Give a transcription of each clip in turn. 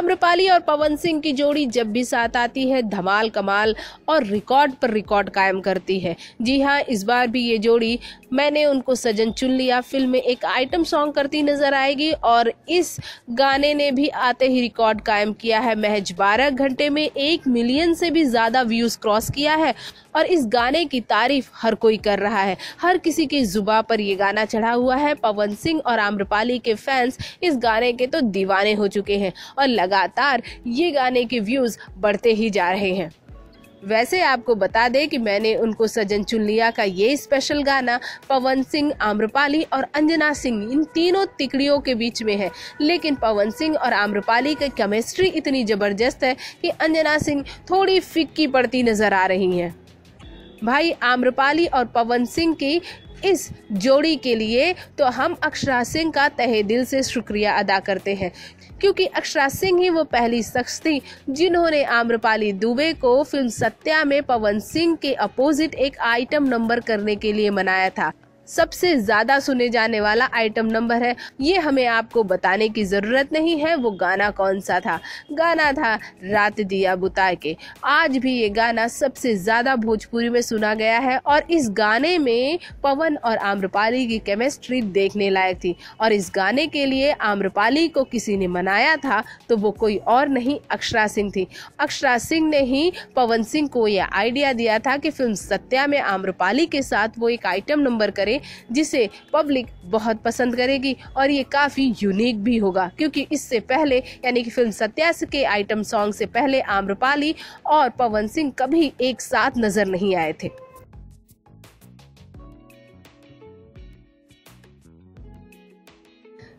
आम्रपाली और पवन सिंह की जोड़ी जब भी साथ आती है, धमाल, कमाल और रिकॉर्ड पर रिकॉर्ड कायम करती है। जी हाँ इस बार भी ये जोड़ी मैंने उनको सजन चुन लिया। फ़िल्म में एक आइटम सॉन्ग करती नज़र आएगी और इस गाने ने भी आते ही रिकॉर्ड कायम किया है। महज 12 घंटे में एक मिलियन से भी ज़्यादा व्यूज़ क्रॉस किया है और इस गाने की तारीफ़ हर कोई कर रहा है। हर किसी की जुबा पर ये गाना चढ़ा हुआ है। पवन सिंह और आम्रपाली के फैंस इस गाने के तो दीवाने हो चुके हैं और लगातार ये गाने के व्यूज़ बढ़ते ही जा रहे हैं। वैसे आपको बता दें कि मैंने उनको सजन चुनलिया का ये स्पेशल गाना, पवन सिंह, आम्रपाली और अंजना सिंह, इन तीनों तिकड़ियों के बीच में है। लेकिन पवन सिंह और आम्रपाली की केमिस्ट्री इतनी ज़बरदस्त है कि अंजना सिंह थोड़ी फिक्की पड़ती नज़र आ रही हैं। भाई आम्रपाली और पवन सिंह की इस जोड़ी के लिए तो हम अक्षरा सिंह का तहे दिल से शुक्रिया अदा करते हैं। क्योंकि अक्षरा सिंह ही वो पहली शख्स थी जिन्होंने आम्रपाली दुबे को फ़िल्म सत्या में पवन सिंह के अपोजिट एक आइटम नंबर करने के लिए मनाया था। सबसे ज़्यादा सुने जाने वाला आइटम नंबर है। ये हमें आपको बताने की ज़रूरत नहीं है, वो गाना कौन सा था? गाना था रात दिया बुता के। आज भी ये गाना सबसे ज़्यादा भोजपुरी में सुना गया है और इस गाने में पवन और आम्रपाली की केमिस्ट्री देखने लायक थी। और इस गाने के लिए आम्रपाली को किसी ने मनाया था तो वो कोई और नहीं, अक्षरा सिंह थी। अक्षरा सिंह ने ही पवन सिंह को यह आइडिया दिया था कि फ़िल्म सत्या में आम्रपाली के साथ वो एक आइटम नंबर करे जिसे पब्लिक बहुत पसंद करेगी और ये काफ़ी यूनिक भी होगा, क्योंकि इससे पहले, यानी कि फ़िल्म सत्यास के आइटम सॉन्ग से पहले आम्रपाली और पवन सिंह कभी एक साथ नज़र नहीं आए थे।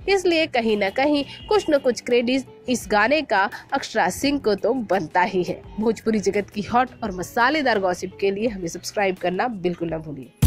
इसलिए कहीं ना कहीं कुछ न कुछ क्रेडिट इस गाने का अक्षरा सिंह को तो बनता ही है। भोजपुरी जगत की हॉट और मसालेदार गॉसिप के लिए हमें सब्सक्राइब करना बिल्कुल ना भूलिए।